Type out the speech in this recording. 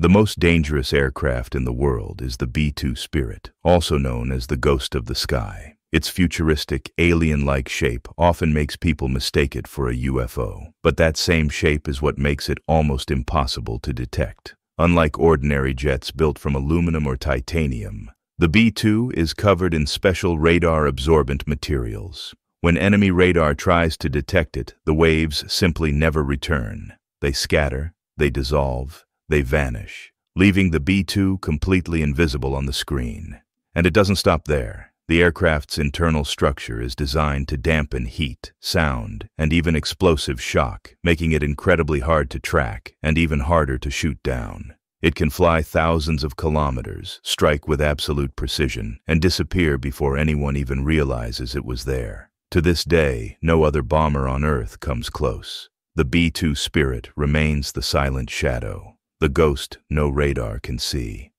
The most dangerous aircraft in the world is the B-2 Spirit, also known as the Ghost of the Sky. Its futuristic, alien-like shape often makes people mistake it for a UFO. But that same shape is what makes it almost impossible to detect. Unlike ordinary jets built from aluminum or titanium, the B-2 is covered in special radar-absorbent materials. When enemy radar tries to detect it, the waves simply never return. They scatter, they dissolve, they vanish, leaving the B-2 completely invisible on the screen. And it doesn't stop there. The aircraft's internal structure is designed to dampen heat, sound, and even explosive shock, making it incredibly hard to track and even harder to shoot down. It can fly thousands of kilometers, strike with absolute precision, and disappear before anyone even realizes it was there. To this day, no other bomber on Earth comes close. The B-2 Spirit remains the silent shadow, the ghost no radar can see.